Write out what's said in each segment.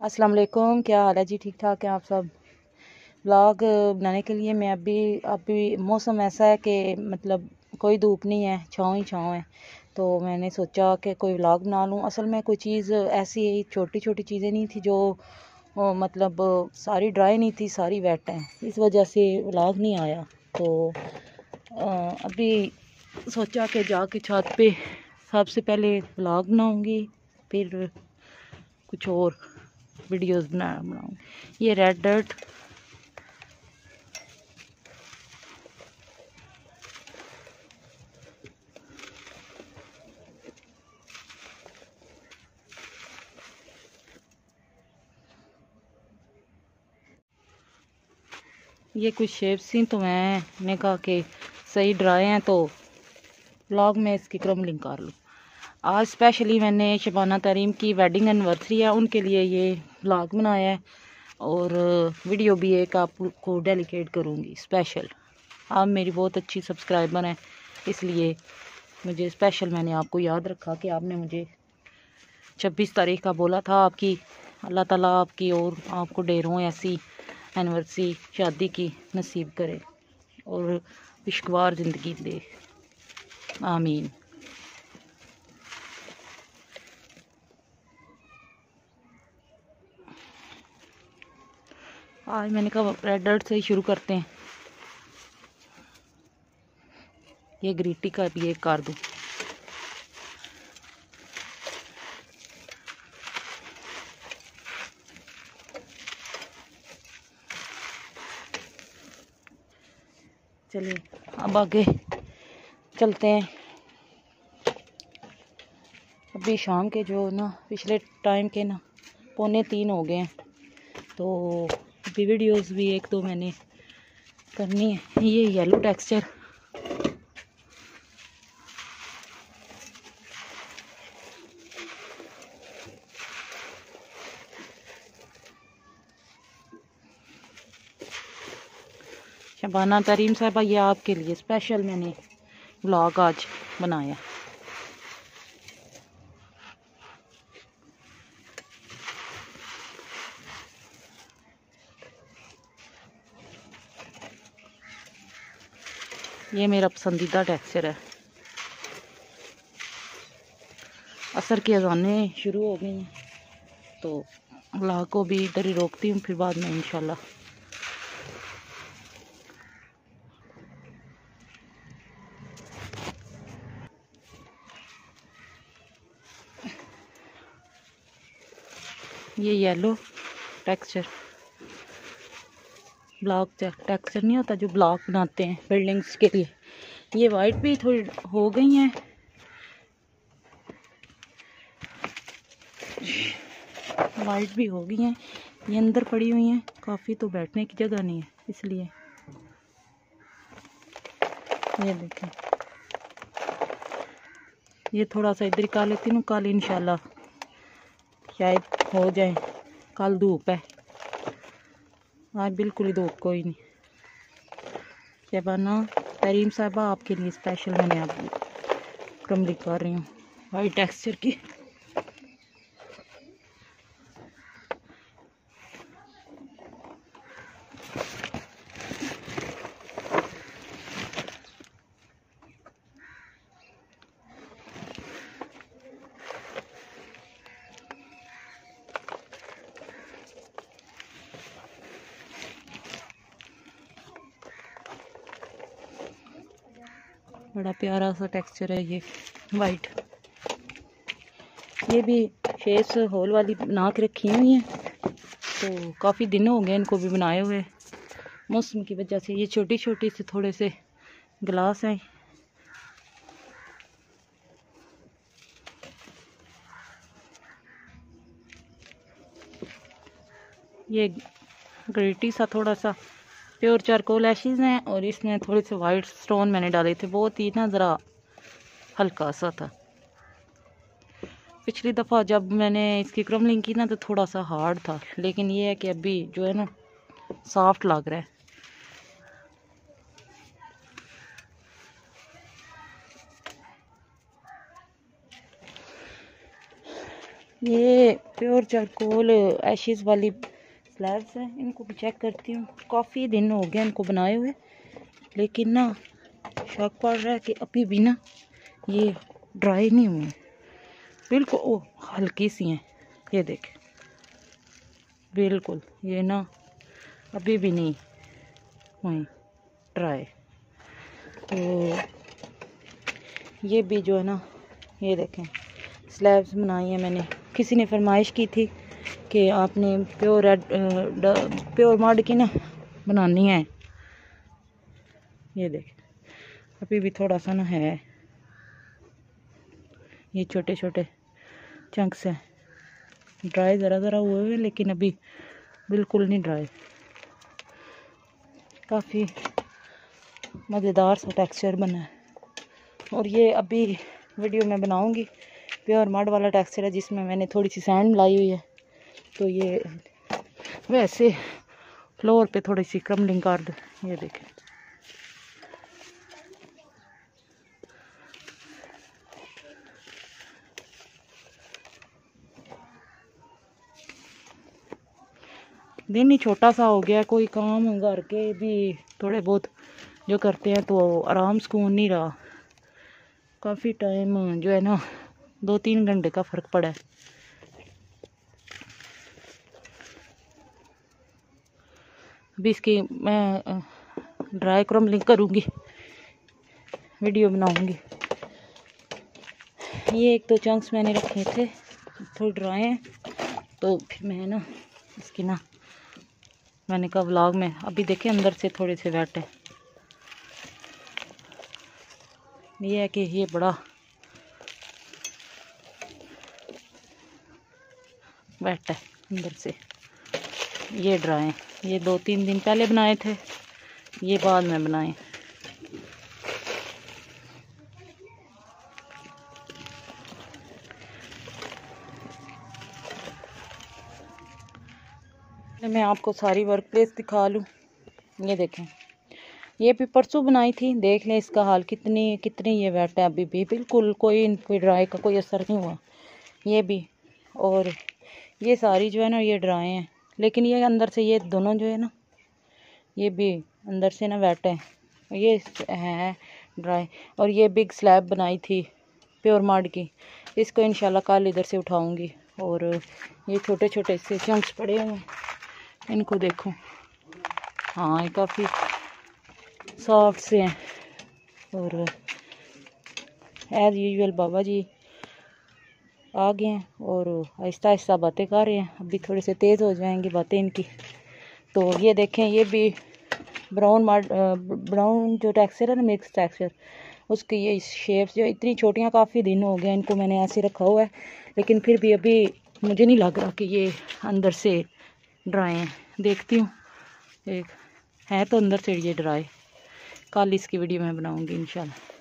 अस्सलाम वालेकुम, क्या हाल है? जी ठीक ठाक है आप सब? व्लॉग बनाने के लिए मैं अभी अभी मौसम ऐसा है कि मतलब कोई धूप नहीं है, छाँव ही छाँव है। तो मैंने सोचा कि कोई व्लॉग बना लूँ। असल में कोई चीज़ ऐसी छोटी छोटी चीज़ें नहीं थी जो मतलब सारी ड्राई नहीं थी, सारी वेट हैं। इस वजह से व्लॉग नहीं आया। तो अभी सोचा कि जाके छत पे सबसे पहले व्लॉग बनाऊँगी, फिर कुछ और। वीडियोस बना बनाऊँ ये रेड डर्ट ये कुछ शेप्स थी तो मैंने कहा कि सही ड्राए हैं तो ब्लॉग में इसकी क्रमलिंग कर लूँ। आज स्पेशली मैंने शबाना तरीम की वेडिंग एनिवर्सरी है, उनके लिए ये ब्लॉग बनाया है और वीडियो भी एक आपको डेलीकेट करूँगी स्पेशल आप मेरी बहुत अच्छी सब्सक्राइबर हैं, इसलिए मुझे स्पेशल मैंने आपको याद रखा कि आपने मुझे छब्बीस तारीख का बोला था आपकी, अल्लाह ताला आपकी और आपको ढेरों ऐसी एनिवर्सरी शादी की नसीब करे और विश्वार ज़िंदगी दे। आमीन। आज मैंने कहा रेड डर्ट से ही शुरू करते हैं। ये ग्रीटी का भी एक कर दूँ। चलिए, अब आगे चलते हैं। अभी शाम के जो ना, पिछले टाइम के ना, पौने तीन हो गए हैं। तो अभी वीडियोस भी एक दो मैंने करनी है। ये येलो टेक्सचर शबाना तरीम साहबा, ये आपके लिए स्पेशल मैंने ब्लॉग आज बनाया। ये मेरा पसंदीदा टेक्सचर है। असर की अजानें शुरू हो गई हैं। तो अल्लाह को भी इधर ही रोकती हूँ, फिर बाद में इंशाल्लाह। ये येलो टेक्सचर ब्लॉक टेक्सचर नहीं होता जो ब्लॉक बनाते हैं बिल्डिंग्स के लिए। ये वाइट भी थोड़ी हो गई हैं। वाइट भी हो गई हैं। ये अंदर पड़ी हुई हैं। काफ़ी तो बैठने की जगह नहीं है, इसलिए। ये देखें। ये थोड़ा सा इधर ही लेती हूँ कल, इंशाल्लाह। शायद हो जाए। कल धूप है। आज बिल्कुल ही धूप कोई नहीं। शबाना करीम साहबा आपके लिए स्पेशल मैंने आप कमली कर रही हूँ। वाइट टेक्सचर की। बड़ा प्यारा सा टेक्सचर है ये, वाइट। ये भी शेप्स होल वाली बना के रखी हुई हैं। तो काफ़ी दिन हो गए इनको भी बनाए हुए। मौसम की वजह से ये छोटी छोटी से थोड़े से गिलास हैं। ये ग्रेटी सा थोड़ा सा प्योर चारकोल एशिज हैं और इसमें थोड़े से वाइट स्टोन मैंने डाले थे, बहुत ही ना ज़रा हल्का सा था। पिछली दफ़ा जब मैंने इसकी क्रमलिंग की ना तो थोड़ा सा हार्ड था, लेकिन ये है कि अभी जो है ना सॉफ्ट लग रहा है। ये प्योर चारकोल एशिस वाली स्लैब्स हैं, इनको भी चेक करती हूँ। काफ़ी दिन हो गया इनको बनाए हुए, लेकिन ना शौक पड़ रहा है कि अभी भी ना ये ड्राई नहीं हुए। बिल्कुल, ओ, हल्की सी हैं, ये देखें। बिल्कुल, ये ना अभी भी नहीं हुई ड्राई तो ये भी जो है ना, ये देखें स्लैब्स बनाई हैं मैंने। किसी ने फरमाइश की थी कि आपने प्योर रेड प्योर मड की ना बनानी है? ये देख, अभी भी थोड़ा सा ना है। ये छोटे छोटे चंक्स हैं। ड्राई ज़रा ज़रा हुए हुए, लेकिन अभी बिल्कुल नहीं ड्राई काफ़ी मज़ेदार सा टेक्सचर बना है। और ये अभी वीडियो में बनाऊँगी। प्योर मड वाला टेक्सचर है जिसमें मैंने थोड़ी सी सैंड लाई हुई है। तो ये वैसे फ्लोर पे थोड़ी सी क्रमलिंग कर दो ये देखें। दिन ही छोटा सा हो गया, कोई काम करके भी थोड़े बहुत जो करते हैं तो आराम सुकून नहीं रहा। काफ़ी टाइम जो है ना, दो तीन घंटे का फ़र्क पड़ा है। अभी इसकी मैं ड्राई क्रम लिंक करूँगी। वीडियो बनाऊँगी। ये एक दो चंक्स मैंने रखे थे थोड़े ड्राई हैं। तो फिर मैं ना, इसकी ना, मैंने कहा व्लॉग में, अभी देखे अंदर से थोड़े से वेट है। ये है कि ये बड़ा वेट है अंदर से। ये ड्राए ये दो तीन दिन पहले बनाए थे, ये बाद में बनाए। मैं आपको सारी वर्क प्लेस दिखा लूँ। ये देखें। ये भी परसों बनाई थी, देख लें इसका हाल कितनी कितनी ये वेट है अभी भी। बिल्कुल कोई इन ड्राई का कोई असर नहीं हुआ। ये भी, और ये सारी जो है ना, ये ड्राई हैं। लेकिन ये अंदर से ये दोनों जो है ना, ये भी अंदर से ना वेट है। ये है ड्राई और ये बिग स्लैब बनाई थी प्योर मार्ड की। इसको इंशाल्लाह कल इधर से उठाऊँगी। और ये छोटे छोटे से चंक्स पड़े हुए हैं। इनको देखो। हाँ ये काफ़ी सॉफ्ट से हैं। और एज़ यूजल बाबा जी आ गए हैं और आहिस्ता आहिस्ता बातें कर रहे हैं। अभी थोड़े से तेज़ हो जाएँगी बातें इनकी। तो ये देखें, ये भी ब्राउन मार्ड ब्राउन जो टेक्सचर है ना, मिक्स टेक्सचर उसकी ये शेप्स जो इतनी छोटियाँ काफ़ी दिन हो गए इनको मैंने ऐसे रखा हुआ है। लेकिन फिर भी अभी मुझे नहीं लग रहा कि ये अंदर से ड्राई हैं। देखती हूँ। एक, है तो अंदर से ये ड्राई कल इसकी वीडियो मैं बनाऊँगी, इंशाल्लाह।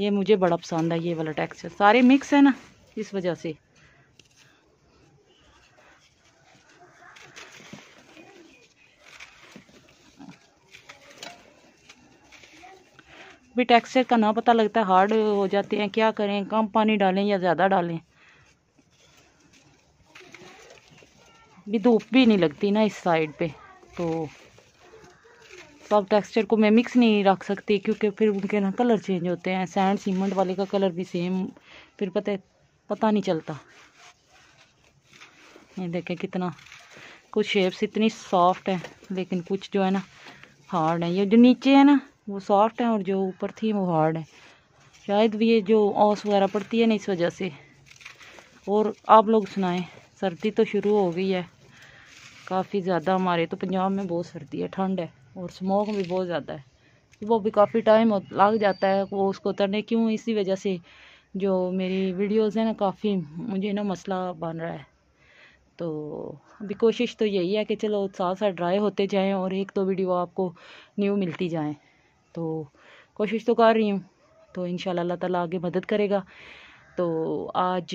ये मुझे बड़ा पसंद है, ये वाला टेक्सचर सारे मिक्स है ना, इस वजह से। भी टेक्सचर का ना पता लगता है हार्ड हो जाते हैं, क्या करें, कम पानी डालें या ज़्यादा डालें। भी धूप भी नहीं लगती ना इस साइड पे तो सब टेक्सचर को मैं मिक्स नहीं रख सकती क्योंकि फिर उनके ना कलर चेंज होते हैं। सैंड सीमेंट वाले का कलर भी सेम फिर पता पता नहीं चलता। ये देखें कितना, कुछ शेप्स इतनी सॉफ्ट है, लेकिन कुछ जो है ना हार्ड है। ये जो नीचे है ना, वो सॉफ्ट है और जो ऊपर थी वो हार्ड है। शायद भी ये जो ओस वगैरह पड़ती है ना, इस वजह से। और आप लोग सुनाएँ, सर्दी तो शुरू हो गई है। काफ़ी ज़्यादा हमारे तो पंजाब में बहुत सर्दी है, ठंड है। और स्मोक भी बहुत ज़्यादा है। वो भी काफ़ी टाइम लग जाता है वो उसको उतरने। क्यों? इसी वजह से जो मेरी वीडियोस है ना, काफ़ी मुझे ना मसला बन रहा है। तो अभी कोशिश तो यही है कि चलो साथ साथ ड्राई होते जाएँ और एक दो वीडियो आपको न्यू मिलती जाएँ। तो कोशिश तो कर रही हूँ। तो इन अल्लाह ताला आगे मदद करेगा। तो आज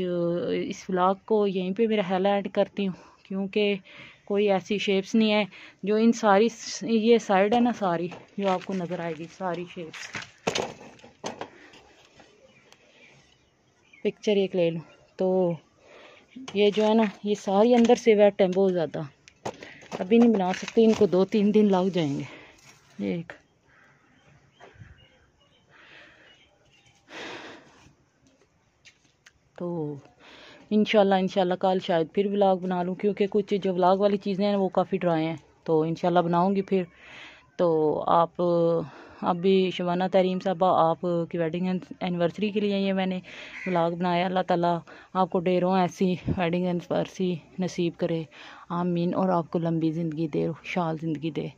इस व्लाग को यहीं पे मेरा हेला ऐड करती हूँ। क्योंकि कोई ऐसी शेप्स नहीं है, जो इन सारी ये साइड है ना सारी, जो आपको नज़र आएगी, सारी शेप्स पिक्चर एक ले लूँ. तो ये जो है ना, ये सारी अंदर से वेट है बहुत ज़्यादा. अभी नहीं बना सकते, इनको दो तीन दिन लग जाएँगे. ये एक. तो इनशाला इनशाला कल शायद फिर व्लॉग बना लूँ, क्योंकि कुछ जो व्लॉग वाली चीज़ें हैं, वो काफ़ी ड्राई हैं। तो इनशाला बनाऊँगी फिर। तो आप अभी शबाना तरीम साहबा आपकी वेडिंग एनिवर्सरी के लिए ये मैंने व्लॉग बनाया। अल्लाह ताला आपको ढेरों ऐसी वेडिंग एनिवर्सरी नसीब करे। आमीन। और आपको लंबी ज़िंदगी दे शाल ज़िंदगी दे।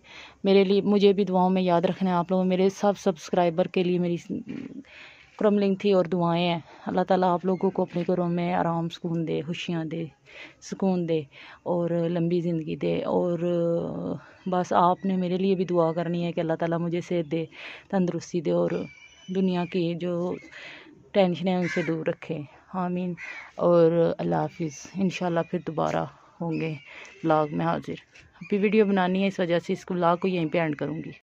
मेरे लिए, मुझे भी दुआओं में याद रखना है आप लोगों, मेरे सब सब्सक्राइबर के लिए मेरी क्रमलिंग थी और दुआएँ हैं। अल्लाह ताला आप लोगों को अपने घरों में आराम, सुकून दे, खुशियाँ दे, सुकून दे और लंबी ज़िंदगी दे। और बस आपने मेरे लिए भी दुआ करनी है कि अल्लाह ताला मुझे सेहत दे, तंदरुस्ती दे और दुनिया की जो टेंशन है उनसे दूर रखे। आमीन। और अल्लाह हाफिज़। इन फिर दोबारा होंगे ब्लॉग में हाजिर। अभी वीडियो बनानी है, इस वजह से इस ब्लॉग को यहीं पे एंड करूँगी।